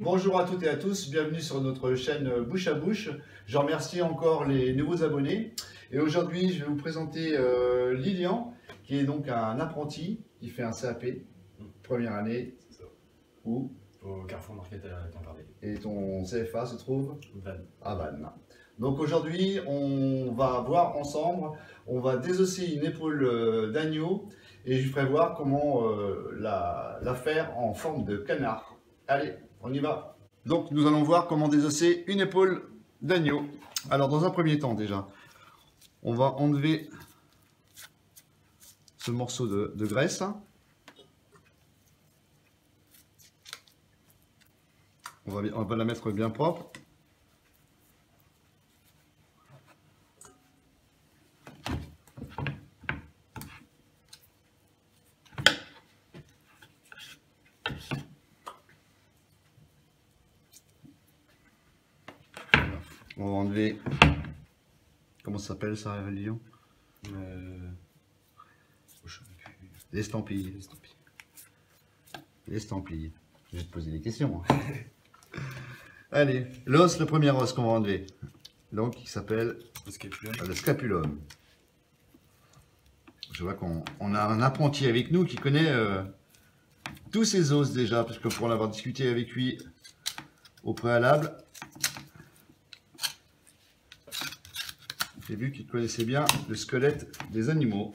Bonjour à toutes et à tous, bienvenue sur notre chaîne Bouche à Bouche. Je remercie encore les nouveaux abonnés. Et aujourd'hui, je vais vous présenter euh, Lilian, qui est donc un apprenti qui fait un CAP, première année. Ça. Où Au Carrefour Market à Quimparlé. Et ton CFA se trouve Vannes. à Vannes. Donc aujourd'hui, on va voir ensemble, on va désosser une épaule euh, d'agneau et je vous ferai voir comment euh, la, la faire en forme de canard. Allez, on y va. Donc nous allons voir comment désosser une épaule d'agneau. Alors dans un premier temps déjà, on va enlever ce morceau de, graisse. On va, on va la mettre bien propre. On va enlever. Comment ça s'appelle ça, Lyon Euh... L'estampille. Estampille. L'estampille. Je vais te poser des questions. hein. Allez, l'os, le premier os qu'on va enlever. Donc, qui s'appelle Le scapulum. Je vois qu'on on a un apprenti avec nous qui connaît euh, tous ses os déjà, parce que pour en avoir discuté avec lui au préalable, j'ai vu qu'il connaissait bien le squelette des animaux.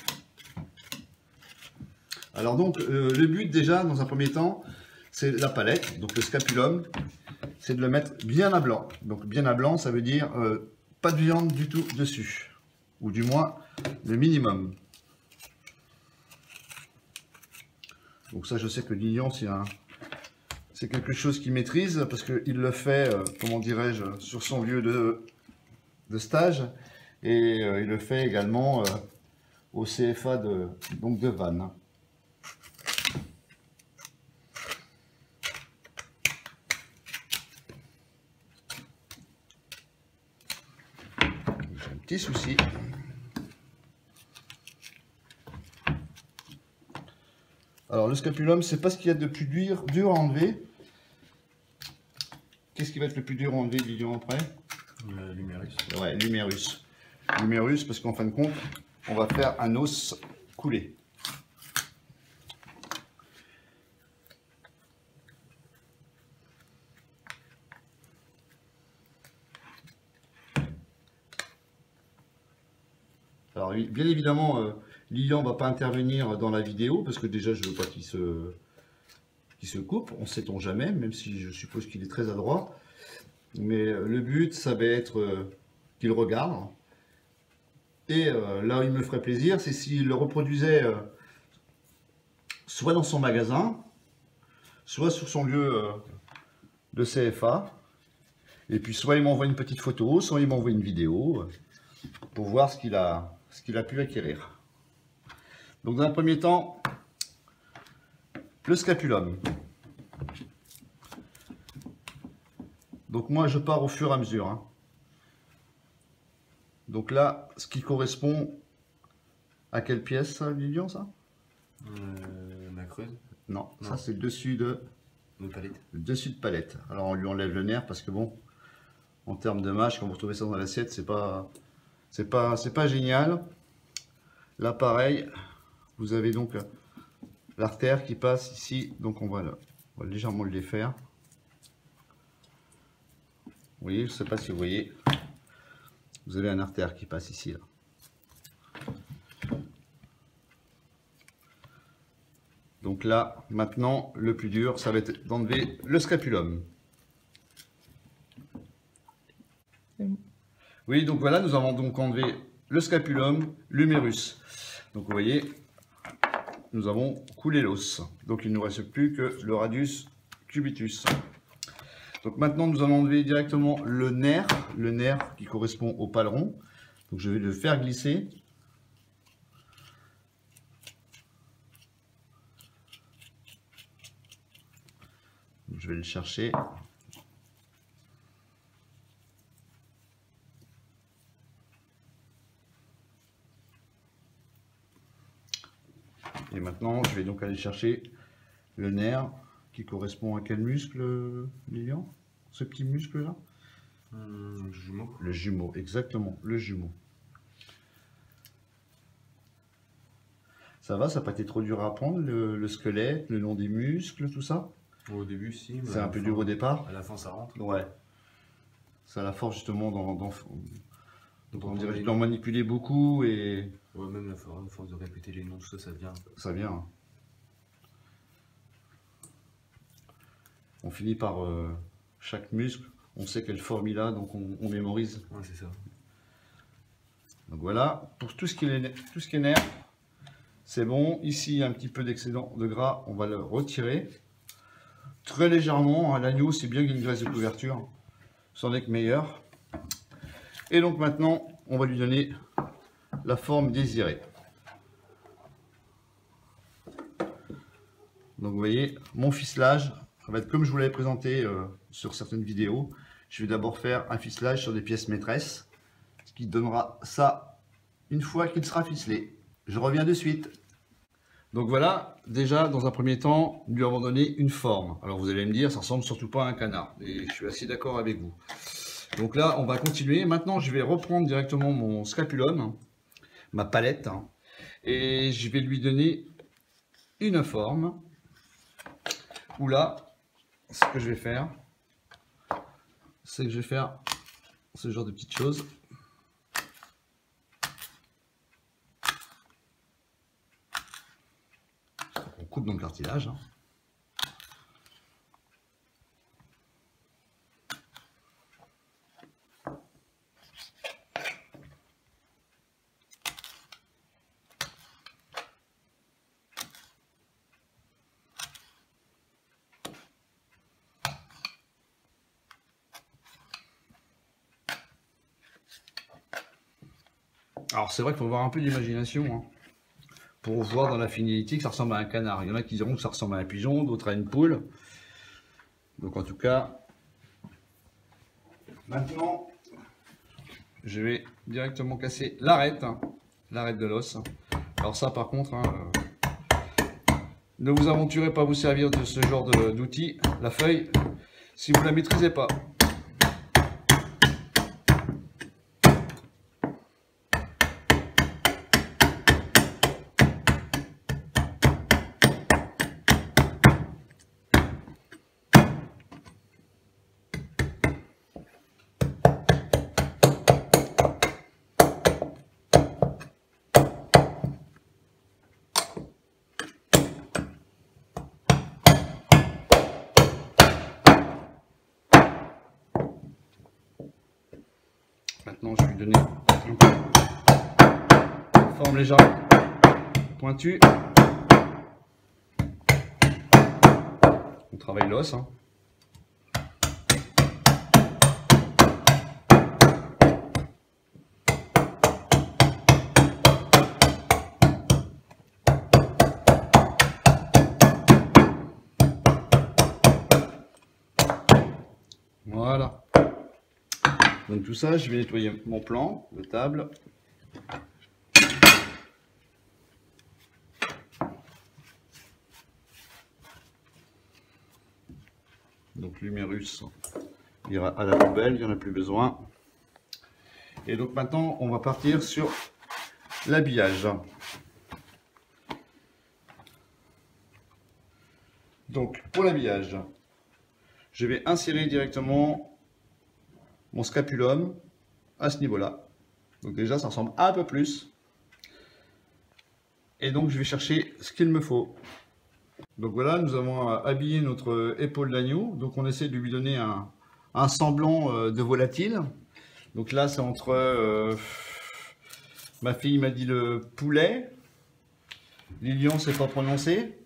Alors donc, euh, le but déjà, dans un premier temps, c'est la palette, donc le scapulum, c'est de le mettre bien à blanc. Donc bien à blanc, ça veut dire euh, pas de viande du tout dessus, ou du moins le minimum. Donc ça, je sais que Lilian, c'est un, c'est quelque chose qu'il maîtrise parce qu'il le fait, euh, comment dirais-je, sur son lieu de stage et euh, il le fait également euh, au CFA de, donc de Vannes. J'ai un petit souci. Alors le scapulum, c'est pas ce qu'il y a de plus dur, dur à enlever. Qu'est-ce qui va être le plus dur à enlever, Lilian, après Le l'humérus. Ouais, l'humérus. L'humérus, parce qu'en fin de compte, on va faire un os coulé. Alors, bien évidemment, euh, Lilian ne va pas intervenir dans la vidéo, parce que déjà, je ne veux pas qu'il se, qu'il se coupe, on ne sait-on jamais, même si je suppose qu'il est très adroit. Mais euh, le but, ça va être euh, qu'il regarde. Et euh, là où il me ferait plaisir, c'est s'il le reproduisait euh, soit dans son magasin, soit sur son lieu euh, de CFA. Et puis soit il m'envoie une petite photo, soit il m'envoie une vidéo pour voir ce qu'il a, ce qu'il a pu acquérir. Donc dans un premier temps, le scapulum. Donc moi je pars au fur et à mesure. hein. Donc là, ce qui correspond à quelle pièce, ça, Lilian, ça? Euh, ma creuse? Non, ça c'est le dessus de, Nos palettes. le dessus de palette. Alors on lui enlève le nerf parce que bon, en termes de mâche, quand vous retrouvez ça dans l'assiette, c'est pas, c'est pas, c'est pas génial. Là pareil, vous avez donc l'artère qui passe ici, donc on va, le- on va légèrement le défaire. Vous voyez, je sais pas si vous voyez, vous avez un artère qui passe ici. Donc là, maintenant, le plus dur, ça va être d'enlever le scapulum. Oui, donc voilà, nous avons donc enlevé le scapulum, l'humérus. Donc vous voyez, nous avons coulé l'os. Donc il ne nous reste plus que le radius cubitus. Donc maintenant, nous allons enlever directement le nerf, le nerf qui correspond au paleron. Donc je vais le faire glisser. Je vais le chercher. Et maintenant, je vais donc aller chercher le nerf qui correspond à quel muscle, Lilian Ce petit muscle-là? Hum, jumeau. Le jumeau, exactement, le jumeau. Ça va, ça n'a pas été trop dur à apprendre, le, le squelette, le long des muscles, tout ça? Au début, si. C'est un peu fin- dur au départ? À la fin, ça rentre. Ouais. Ça a la force justement dans... on dirait d'en manipuler beaucoup et Ouais, même la force, de répéter les noms, tout ça, ça vient. ça vient. On finit par euh, chaque muscle, on sait quelle forme il a, donc on, on mémorise. Ouais, c'est ça. Donc voilà, pour tout ce qui est, tout ce qui est nerf, c'est bon. Ici, il y a un petit peu d'excédent de gras, on va le retirer. Très légèrement, hein, l'agneau, c'est bien qu'il y ait une graisse de couverture. C'en est que meilleur. Et donc maintenant, on va lui donner la forme désirée. Donc vous voyez, mon ficelage, ça va être comme je vous l'avais présenté euh, sur certaines vidéos. Je vais d'abord faire un ficelage sur des pièces maîtresses, ce qui donnera ça une fois qu'il sera ficelé. Je reviens de suite. Donc voilà, déjà dans un premier temps, lui avons donné une forme. Alors vous allez me dire, ça ressemble surtout pas à un canard. Et je suis assez d'accord avec vous. Donc là, on va continuer. Maintenant, je vais reprendre directement mon scapulum, ma palette, hein, et je vais lui donner une forme. Où là, ce que je vais faire, c'est que je vais faire ce genre de petites choses. On coupe dans le cartilage. hein. Alors c'est vrai qu'il faut avoir un peu d'imagination hein, pour voir dans la finalité que ça ressemble à un canard. Il y en a qui diront que ça ressemble à un pigeon, d'autres à une poule. Donc en tout cas, maintenant, je vais directement casser l'arête, hein, l'arête de l'os. Alors ça par contre, hein, euh, ne vous aventurez pas à vous servir de ce genre de- d'outil, la feuille, si vous ne la maîtrisez pas. Maintenant, je vais lui donner une forme légèrement pointue. On travaille l'os. hein. Voilà. Donc tout ça, je vais nettoyer mon plan de table. Donc l'humérus ira à la poubelle, il n'y en a plus besoin. Et donc maintenant, on va partir sur l'habillage. Donc pour l'habillage, je vais insérer directement mon scapulum à ce niveau-là. Donc déjà, ça ressemble un peu plus. Et donc, je vais chercher ce qu'il me faut. Donc voilà, nous avons euh, habillé notre épaule d'agneau. Donc on essaie de lui donner un, semblant euh, de volatile. Donc là, c'est entre... euh, ma fille m'a dit le poulet. Lilian, c'est pas prononcé.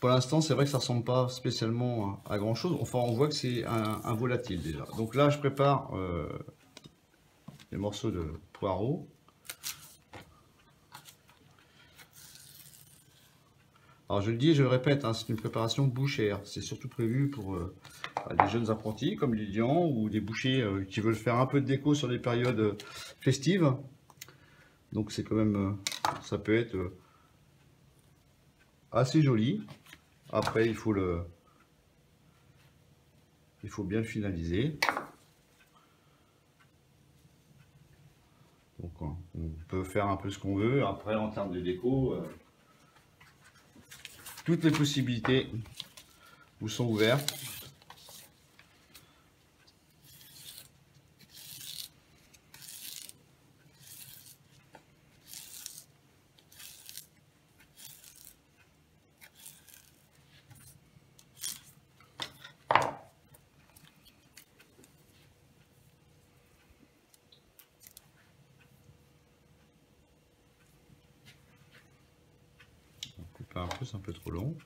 Pour l'instant, c'est vrai que ça ressemble pas spécialement à grand chose. Enfin, on voit que c'est un, volatile déjà. Donc là, je prépare euh, les morceaux de poireaux. Alors je le dis et je le répète, hein, c'est une préparation bouchère. C'est surtout prévu pour euh, les jeunes apprentis comme Lilian ou des bouchers euh, qui veulent faire un peu de déco sur les périodes euh, festives. Donc c'est quand même, ça peut être assez joli. Après, il faut le, il faut bien le finaliser. Donc, on peut faire un peu ce qu'on veut. Après, en termes de déco, euh, toutes les possibilités vous sont ouvertes. Un peu, c'est un peu trop long.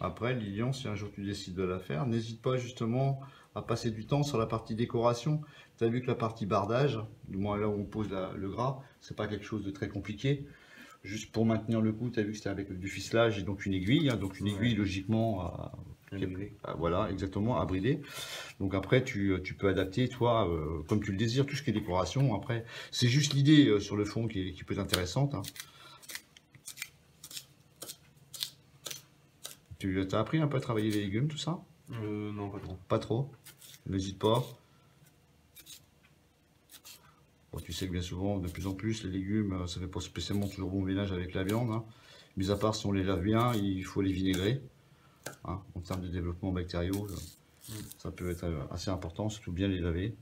Après, Lilian, si un jour tu décides de la faire, n'hésite pas justement à passer du temps sur la partie décoration. Tu as vu que la partie bardage, du moins là où on pose le gras, c'est pas quelque chose de très compliqué juste pour maintenir le coup, tu as vu que c'était avec du ficelage et donc une aiguille, hein, donc une aiguille logiquement à, voilà, exactement, à brider. Donc après, tu, peux adapter, toi, euh, comme tu le désires, tout ce qui est décoration. Après, c'est juste l'idée euh, sur le fond qui, peut être intéressante. Hein. Tu as appris un peu à travailler les légumes, tout ça? Euh, Non, pas trop. Pas trop? N'hésite pas tu sais que bien souvent, de plus en plus, les légumes, euh, ça fait pas spécialement toujours bon ménage avec la viande. Hein. Mis à part si on les lave bien, il faut les vinaigrer. Hein. En termes de développement bactériaux, mm. ça peut être euh, assez important, surtout bien les laver.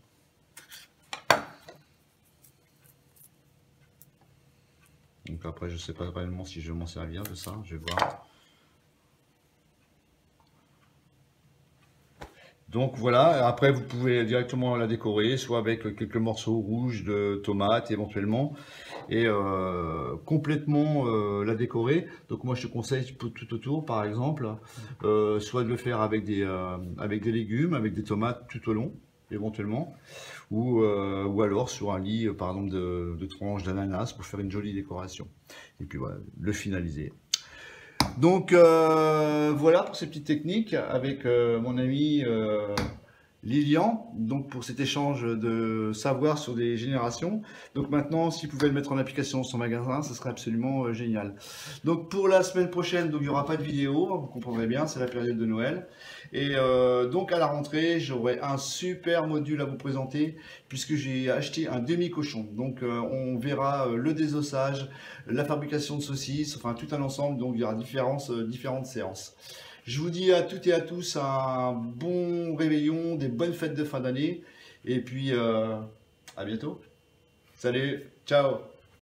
Donc après, je sais pas réellement si je vais m'en servir de ça, je vais voir. Donc voilà, après vous pouvez directement la décorer, soit avec quelques morceaux rouges de tomates éventuellement, et euh, complètement euh, la décorer. Donc moi je te conseille tout autour par exemple, euh, soit de le faire avec des, avec des légumes, avec des tomates tout au long éventuellement, ou, ou alors sur un lit par exemple de, de tranches d'ananas pour faire une jolie décoration. Et puis voilà, le finaliser. Donc euh, voilà pour ces petites techniques avec euh, mon ami euh, Lilian, donc pour cet échange de savoir sur des générations. Donc maintenant, s'il pouvait le mettre en application son magasin, ce serait absolument génial. Donc pour la semaine prochaine, donc il n'y aura pas de vidéo, vous comprendrez bien, c'est la période de Noël. Et donc à la rentrée, j'aurai un super module à vous présenter puisque j'ai acheté un demi-cochon. Donc on verra le désossage, la fabrication de saucisses, enfin tout un ensemble, donc il y aura euh, différentes séances. Je vous dis à toutes et à tous un bon réveillon, des bonnes fêtes de fin d'année, et puis euh, à bientôt. Salut, ciao